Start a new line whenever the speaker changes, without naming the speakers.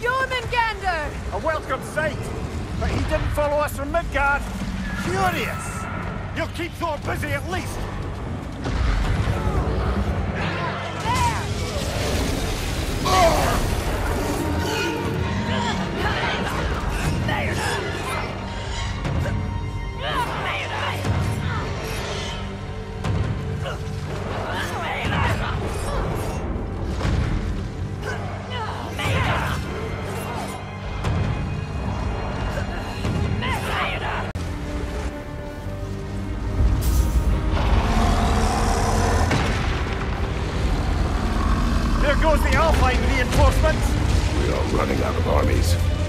Jormungandr! A welcome sight, but he didn't follow us from Midgard. Curious! You'll keep Thor busy at least. Goes the Alfheim reinforcements!
We are running out of armies.